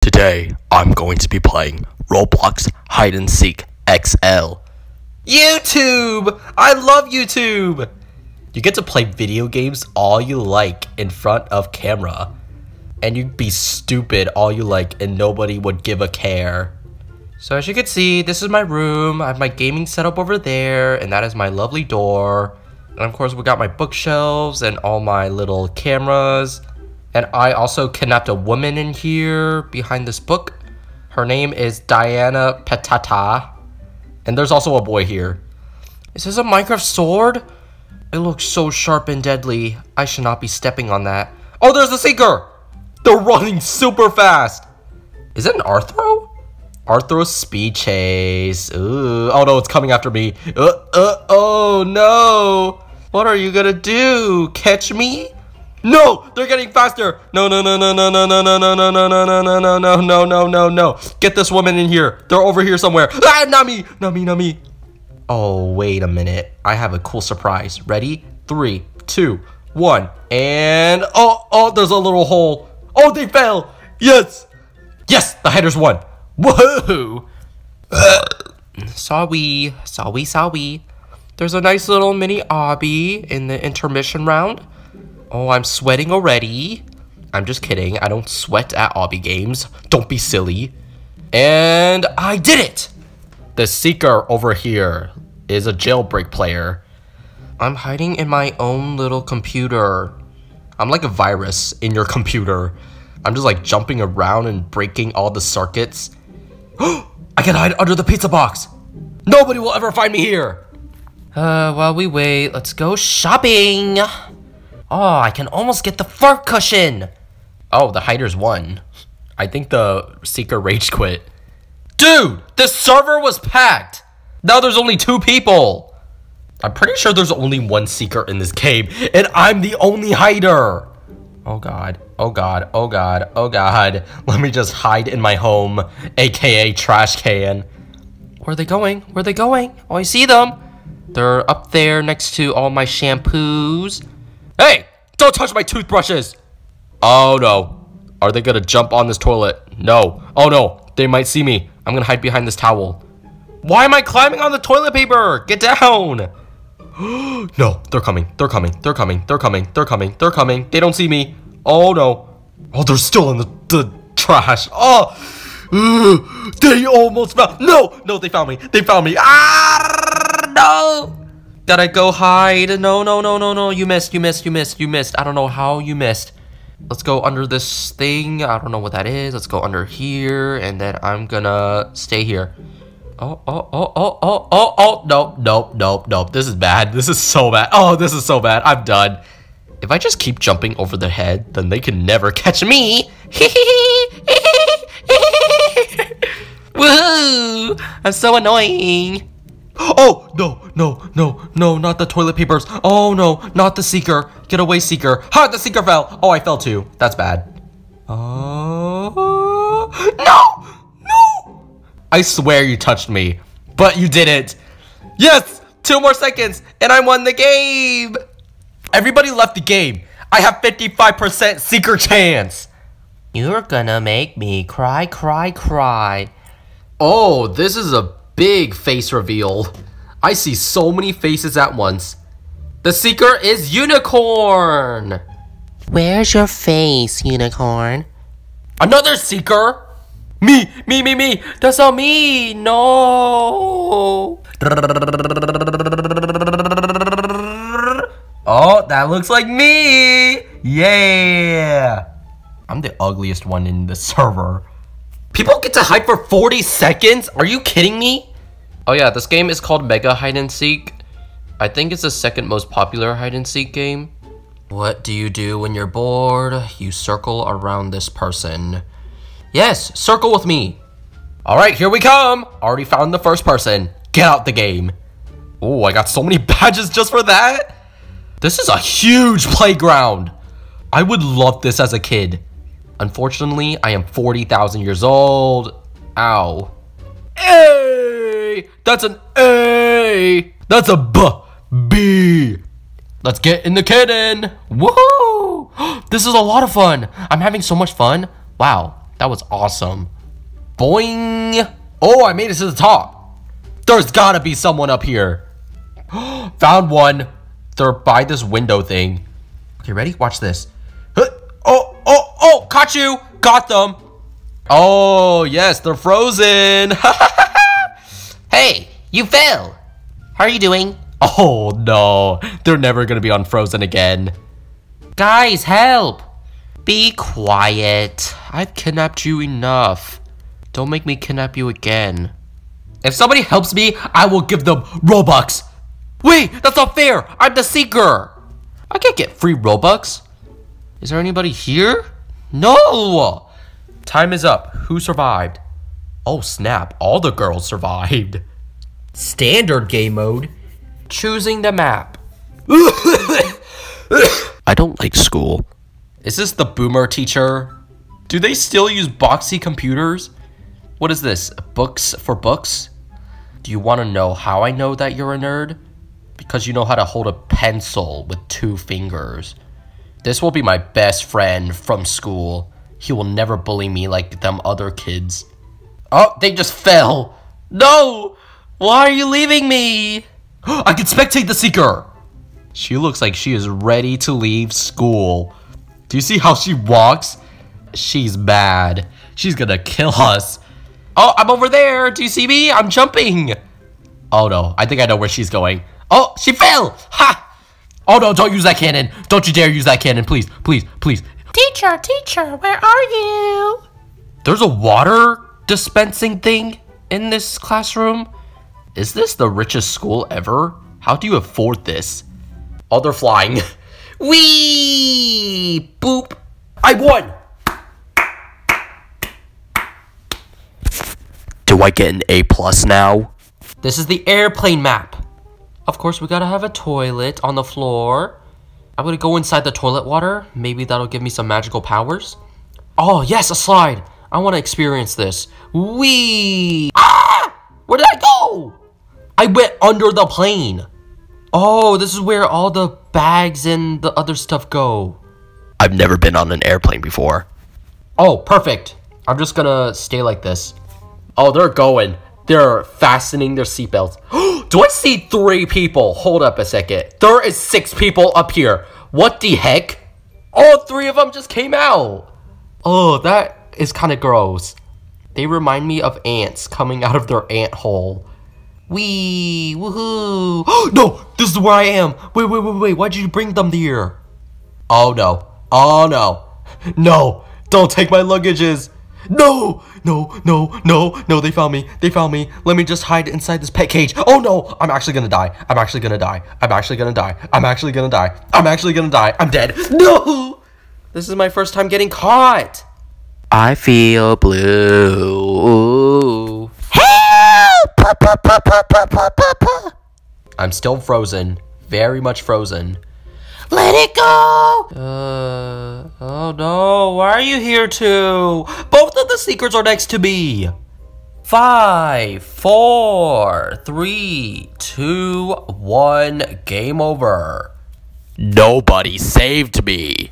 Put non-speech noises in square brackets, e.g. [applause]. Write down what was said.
Today, I'm going to be playing Roblox Hide and Seek XL. YouTube! I love YouTube! You get to play video games all you like in front of camera. And you'd be stupid all you like and nobody would give a care. So as you can see, this is my room. I have my gaming setup over there, and that is my lovely door. And of course, we got my bookshelves and all my little cameras. And I also kidnapped a woman in here behind this book. Her name is Diana Petata. And there's also a boy here. Is this a Minecraft sword? It looks so sharp and deadly. I should not be stepping on that. Oh, there's the Seeker! They're running super fast! Is it an Arthro? Arthro speed chase. Ooh. Oh no, it's coming after me. Uh, uh, oh no! What are you gonna do? Catch me? No! They're getting faster! No, no, no, no, no, no, no, no, no, no, no, no, no, no, no, no, no, no, no, no. Get this woman in here. They're over here somewhere. Ah, not me! Not me, not me. Oh, wait a minute. I have a cool surprise. Ready? Three, two, one, and oh, oh, there's a little hole. Oh, they fell. Yes! Yes, the hiders won. Woohoo! sorry, sorry, sorry. There's a nice little mini obby in the intermission round. Oh, I'm sweating already. I'm just kidding. I don't sweat at obby games. Don't be silly. And I did it! The Seeker over here is a jailbreak player. I'm hiding in my own little computer. I'm like a virus in your [laughs] computer. I'm just like jumping around and breaking all the circuits. [gasps] I can hide under the pizza box. Nobody will ever find me here. Uh, while we wait, let's go shopping. Oh, I can almost get the fart cushion. Oh, the hiders won. I think the seeker rage quit. Dude, the server was packed. Now there's only two people. I'm pretty sure there's only one seeker in this game, and I'm the only hider. Oh god, oh god, oh god, oh god. Let me just hide in my home, aka trash can. Where are they going? Where are they going? Oh, I see them. They're up there next to all my shampoos. Hey, don't touch my toothbrushes. Oh no. Are they gonna jump on this toilet? No. Oh no, they might see me. I'm gonna hide behind this towel. Why am I climbing on the toilet paper? Get down. [gasps] no, they're coming. They're coming. They're coming. They're coming. They're coming. They're coming. They don't see me. Oh no. Oh, they're still in the, the trash. Oh, Ugh, they almost found. No, no, they found me. They found me. Ah, no. Gotta go hide. No, no, no, no, no. You missed. You missed. You missed. You missed. I don't know how you missed. Let's go under this thing. I don't know what that is. Let's go under here, and then I'm gonna stay here. Oh, oh, oh, oh, oh, oh, oh, oh. nope, nope, nope, nope. This is bad. This is so bad. Oh, this is so bad. I'm done. If I just keep jumping over their head, then they can never catch me. [laughs] Woohoo! I'm so annoying. Oh, no, no, no, no, not the toilet papers. Oh, no, not the Seeker. Get away, Seeker. Ha, the Seeker fell. Oh, I fell too. That's bad. Oh, uh, no, no. I swear you touched me, but you didn't. Yes, two more seconds, and I won the game. Everybody left the game. I have 55% Seeker chance. You're gonna make me cry, cry, cry. Oh, this is a big face reveal. I see so many faces at once. The Seeker is Unicorn! Where's your face, Unicorn? Another Seeker? Me, me, me, me. That's not me. No. Oh, that looks like me. Yeah. I'm the ugliest one in the server. People get to hide for 40 seconds? Are you kidding me? Oh yeah, this game is called Mega Hide and Seek. I think it's the second most popular hide and seek game. What do you do when you're bored? You circle around this person. Yes, circle with me. All right, here we come. Already found the first person. Get out the game. Oh, I got so many [laughs] badges just for that. This is a huge playground. I would love this as a kid. Unfortunately, I am 40,000 years old. Ow. That's an A! That's a B. B. Let's get in the kitten. Woohoo! [gasps] This is a lot of fun. I'm having so much fun. Wow. That was awesome. Boing! Oh, I made it to the top. There's gotta be someone up here. [gasps] Found one. They're by this window thing. Okay, ready? Watch this. Oh, oh, oh, caught you. Got them. Oh, yes, they're frozen. [laughs] Hey, you fell. How are you doing? oh, no. They're never gonna be unfrozen again. Guys, help. Be quiet. I've kidnapped you enough. Don't make me kidnap you again. If somebody helps me, I will give them Robux. Wait, that's not fair. I'm the seeker. I can't get free Robux. Is there anybody here? No. Time is up. Who survived? Oh, snap. All the girls survived. Standard game mode. Choosing the map. I don't like school. Is this the boomer teacher? Do they still use boxy computers? What is this? Books for books? Do you want to know how I know that you're a nerd? Because you know how to hold a pencil with two fingers. This will be my best friend from school. He will never bully me like them other kids. Oh, they just fell. No! Why are you leaving me? [gasps] I can spectate the seeker. She looks like she is ready to leave school. Do you see how she walks? She's bad. She's gonna kill us. Oh, I'm over there. Do you see me? I'm jumping. Oh no, I think I know where she's going. Oh, she fell. Ha! Oh no, don't use that cannon. Don't you dare use that cannon, please, please, please. Teacher, teacher, where are you? There's a water dispensing thing in this classroom. Is this the richest school ever? How do you afford this? Oh, they're flying. [laughs] Wee! Boop! I won! Do I get an A plus now? This is the airplane map. Of course, we gotta have a toilet on the floor. I'm gonna go inside the toilet water. Maybe that'll give me some magical powers. Oh, yes, a slide. I wanna experience this. Wee! Ah! Where did I go? I went under the plane. Oh, this is where all the bags and the other stuff go. I've never been on an airplane before. Oh, perfect. I'm just gonna stay like this. Oh, they're going. They're fastening their seatbelts. [gasps] Do I see three people? Hold up a second. There is six people up here. What the heck? All three of them just came out. Oh, that is kind of gross. They remind me of ants coming out of their ant hole. Wee, woohoo. [gasps] no, this is where I am. Wait, wait, wait, wait. Why'd you bring them here? Oh no. Oh no. [laughs] No, don't take my luggages. No, no, no, no, no, they found me. They found me. Let me just hide inside this pet cage. Oh no, I'm actually gonna die. I'm actually gonna die. I'm actually gonna die. I'm actually gonna die. I'm actually gonna die. I'm dead. No! This is my first time getting caught. I feel blue. Help! I'm still frozen. Very much frozen. Let it go! Uh, oh no, why are you here too? Both of the secrets are next to me. Five, four, three, two, one, game over. Nobody saved me.